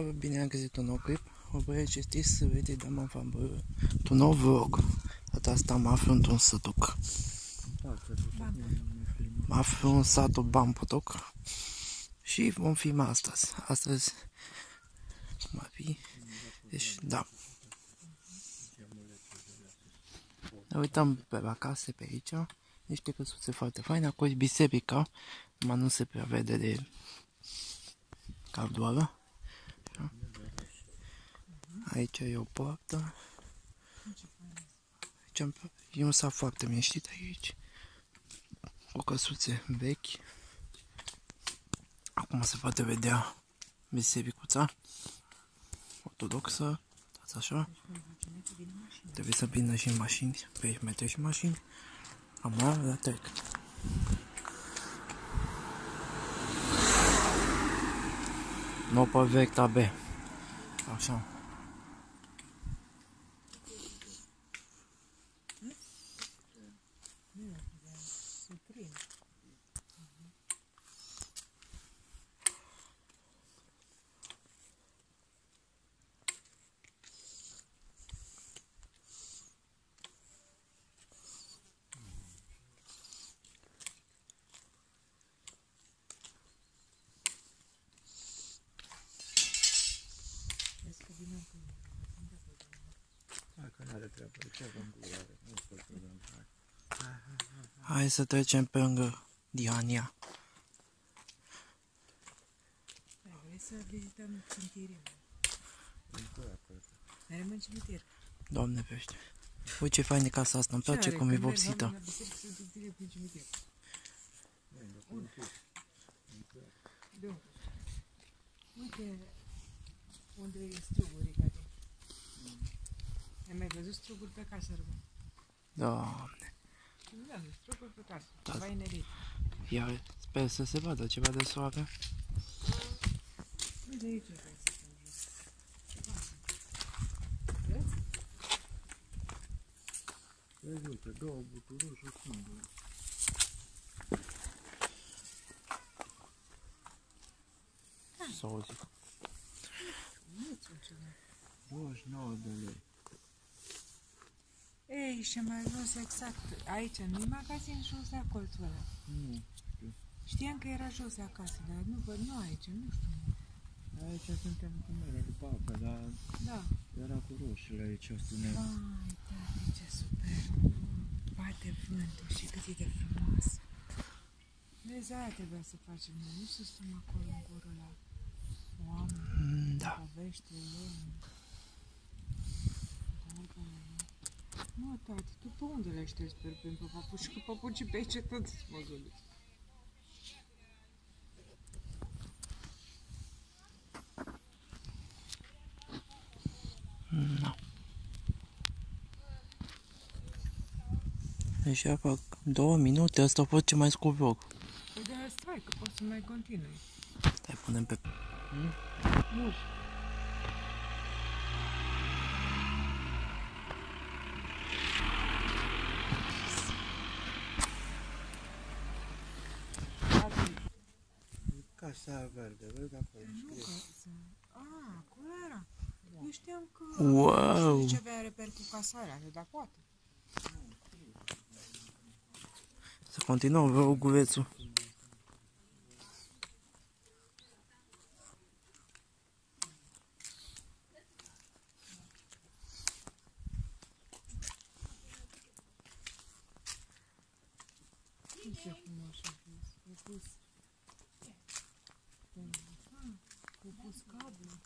Salve, bine am găsit un nou clip. Vă ce știți să vedeți, dar mă fac un nou vlog. Data asta mă aflu într-un sătuc. Mă aflu în satul Bampotoc și vom filma astăzi. Astăzi, cum ar fi, deci, da. Ne uităm pe la case pe aici, niște căsuțe foarte faine, acolo e biserica, mă nu se prea vede de caldoară. Aici e o poartă. Aici e un sat foarte liniștit aici. O căsuțe vechi. Acum se poate vedea bisericuța ortodoxă. Stați așa. Trebuie să vină și mașini. Pe aici mai și mașini. Am la trec. No perfecta B. Așa. Hai să trecem pe lângă Diania. Vrei să vizităm cimitirul? Mergem în cimitir. Doamne pește. Uite ce fain e casa asta, îmi place cum e vopsită. Uite unde e struguri care ai mai văzut struguri pe casă, Răbă? Doamne. Da, struguri pe casă, Da. ceva inedit. Iar sper să se vadă ceva de soare. Uite aici e casă. Vezi? Vezi, uite, două butururi și o singură. Să o zic. Nu ți ceva. 29 de lei. Ei, și am ajuns exact aici, nu-i magazin jos de colțul ăla. Nu. Știam că era jos de acasă, dar nu văd, nu aici, nu știu. Aici suntem cu mere după apă, dar Da. era cu roșiile aici, spunea. Vai, tati, ce super! Bate vântul și cât e de frumos! Vezi, aia trebuia să facem noi, nu să stăm acolo în gură la oameni, Mm, Da. povești, luni. Mă, tati, tu pe unde le aștepți pe pe papuci? Că papucii pe aici tot mă gândesc. Da. Deci ia fac două minute, asta a fost ce mai scurt vlog. Păi de stai, că poți să mai continui. Stai, punem pe... Nu. Casa verde, vezi acolo Nu scrie. că să... A, acolo era. Eu știam că... Wow! Ce avea reper cu casarea, dar poate. Să continuăm vlogulețul. Ce frumos a pus. A pus... Ah, A pus cablu.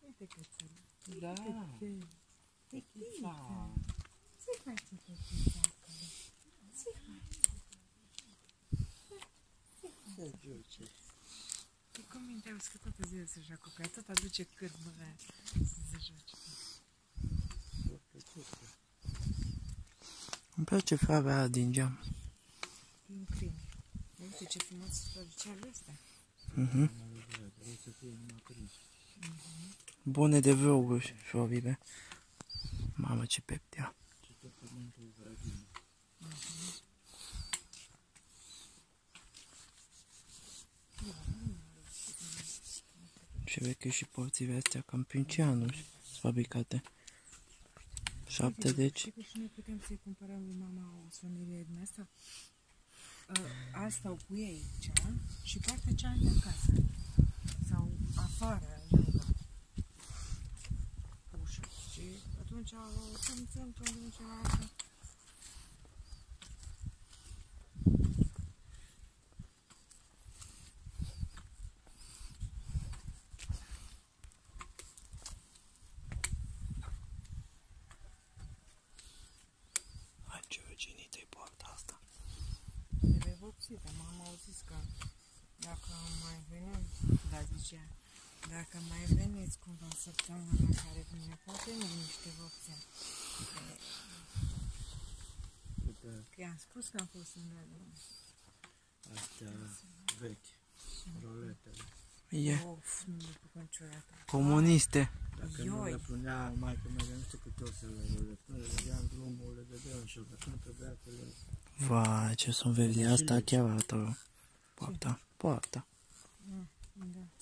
Uite cățelul. Da. Cățel. Da. Ce faci cu cățelul acolo? Ce faci? Se duce. E cum minte, auzi că toată ziua se joacă cu ea, tot aduce cârmă aia să se joace. Foarte ciudă. Îmi place floarea aia din geam. Din crime. Uite ce frumos floricelul ăsta. Mhm. Trebuie să fie numai prins. Bune de vloguri, Florire. Mamă, ce peptea. Și tot pământul vredin. Și veche și porțile astea cam prin ce anuri sunt fabricate? 7 deci? Știi că și noi putem să-i cumpărăm lui mama o sonerie din asta? Uh, asta o pui aici și poate cea de acasă. Sau afară, lângă ușă. Și atunci o simțăm tot din cealaltă. Hai ce vecinită-i poarta asta. Trebuie vopsită. Mama au zis că dacă mai venim, da zicea, dacă mai veniți cumva săptămâna care vine, poate nu niște vopsea. Uite, Că i-am spus că am fost în radio. astea vechi, roletele. E Of, nu le puc niciodată. comuniste. Dacă nu Ioi. le punea mai că mai nu știu câte ori să le rulez. Nu le dădeam drumul, le dădeam și dacă nu trebuia să le... Vai, ce sunt verzi. Asta chiar arată rău. Poarta, poarta. Da.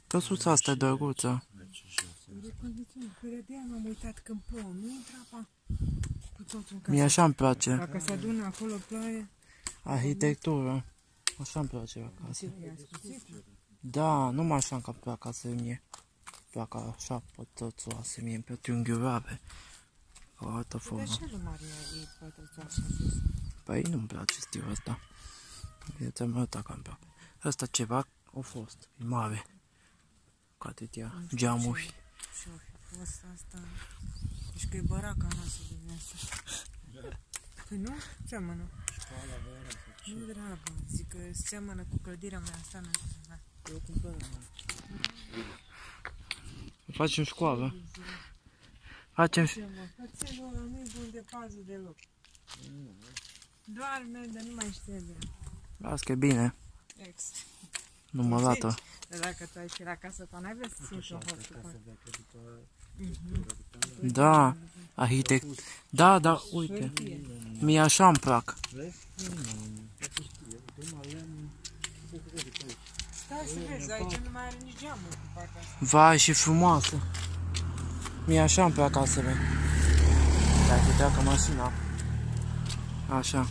Căsuța asta e drăguță. Deci și asta. De condiții, că de aia m-am uitat când plouă, nu intra apa cu totul în casă. Mie așa îmi place. Dacă se adună acolo ploaie, Arhitectură. Așa îmi place acasă. e ascuțit. Da, numai așa îmi plac acasă mie. Plac așa pătățoase mie, pe triunghiurare. O altă De formă. ce lui Maria e pătățoasă sus? Păi nu-mi place stilul ăsta. E ți-am arătat că îmi plac. Ăsta ceva a fost. E mare. Cu atâtea Nu știu geamuri. ce- Ce-o fi fost asta? Deci că e băraca noastră de asta. Păi nu? Seamănă. Școala de era să Nu, dragă. Zic că seamănă cu clădirea mea asta. Nu știu ceva. Eu cumpăram. Facem școală. Facem... Ce mă? Cățelul ăla nu-i bun de pază deloc. Doarme, dar nu mai știe de el. Las că e bine. Ex. Nu mă lată. Dar dacă tu ai fi la casă ta, n-ai vrea să simți Așa, un asta hoț cu casă veche după... Mhm. Da. Arhitect. Da, da, uite. Mie așa îmi plac. Vezi? Nu, nu, nu știe. Numai lemn... Stai să vezi, aici nu mai are nici geamuri cu partea asta. Vai și frumoasă. Mie așa îmi plac casele. Dacă treacă mașina. Așa.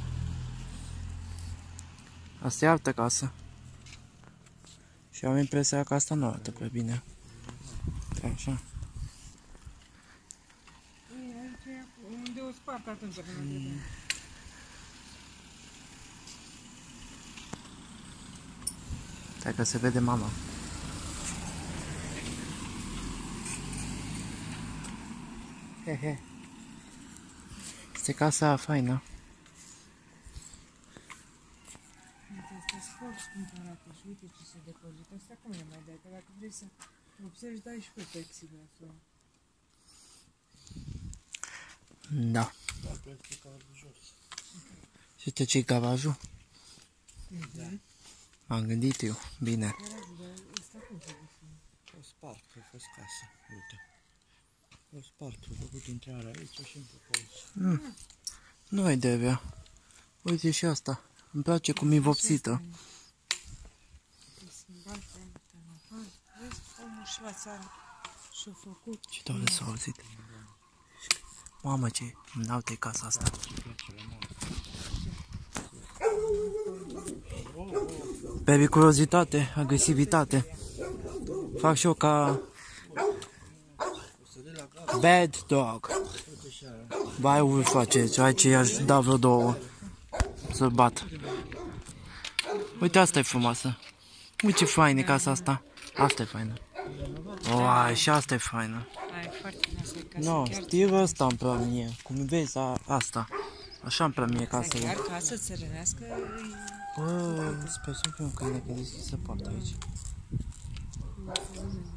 Asta e altă casă. Și am impresia că asta nu arată prea bine. E Așa. Ei, aici e unde o spart atunci când o trebuie. Dacă se vede mama. He, he. Este casa faină. Uite, Este sport cum arată și uite ce se depozită. Asta cum le mai dai? Că dacă vrei să observi, dai și pe plexiglasul. Da. Da, plastica de jos. Și uite ce garajul? Da. M-am gândit eu. Bine. Garajul, dar ăsta cum se deschide? O spart, că a fost casă. Uite. O spart, a făcut intrarea aici și încă pe aici. Nu ai de avea. Uite și asta. Îmi place cum e vopsită. Vezi, omul și la țară și-a făcut. Ce tare s-a auzit. Mamă, ce înaltă e casa asta. Periculozitate, agresivitate. Fac și eu ca bad dog. Vai, voi face, hai ce i-aș da vreo două. Să-l bat. Uite, asta e frumoasă. Uite ce faină e casa asta. Asta e faină. Uai, și asta e faină. Ai foarte frumoasă casă. Nu, chiar, stilul ăsta îmi plac mie. Cum vezi, a, asta. Așa îmi plac mie Asta casele. chiar casă țărănească e Bă, sper să fie un câine că deschisă poarta aici. aici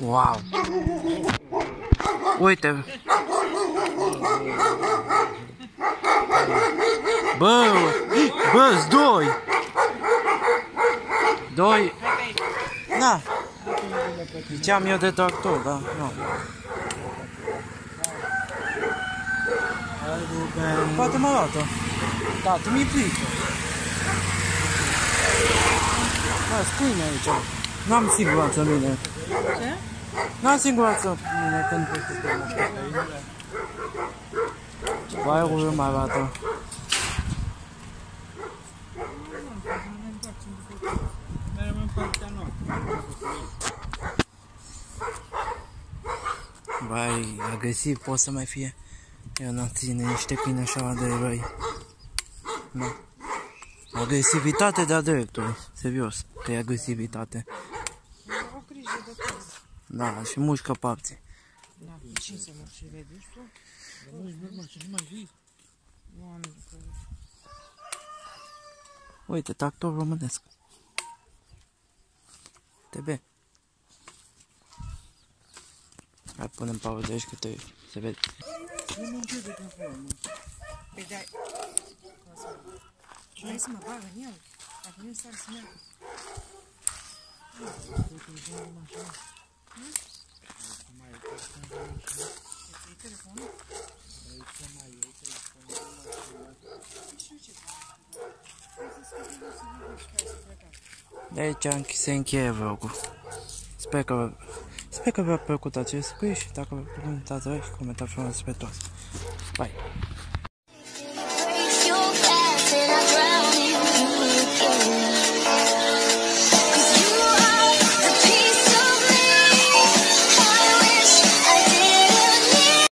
Wow! Uite! Bă, bă, doi! Doi. Da. Ziceam eu de tractor, da. Nu. Hai, Ruben. Poate mă luată. Da, tu mi-i plică. Da, spune aici. N-am siguranță în mine. Ce? N-am siguranță în mine când... Vai, Ruben mai arată. Mergem în partea noastră. Vai, agresiv poate să mai fie. Eu n-am ține niște câini așa de răi. Da. Agresivitate de-a dreptul, serios, că e agresivitate. O grijă de tot. Da, și mușcă papții. Da, ce să mă și vezi tu? Nu-i urmă să nu mai vii. Oameni, că... Uite, tractor românesc. TB. Hai punem pauză aici că te se vede. Nu mă de pe acolo, mă. Păi dai... Vrei să mă bagă în el? Dacă nu sar să meargă. Îți iei telefonul? De aici înch- se încheie vlogul. Sper că, sper că v-a plăcut acest quiz și dacă vă plăcut, dați like, comentați frumos pe toți. Bye!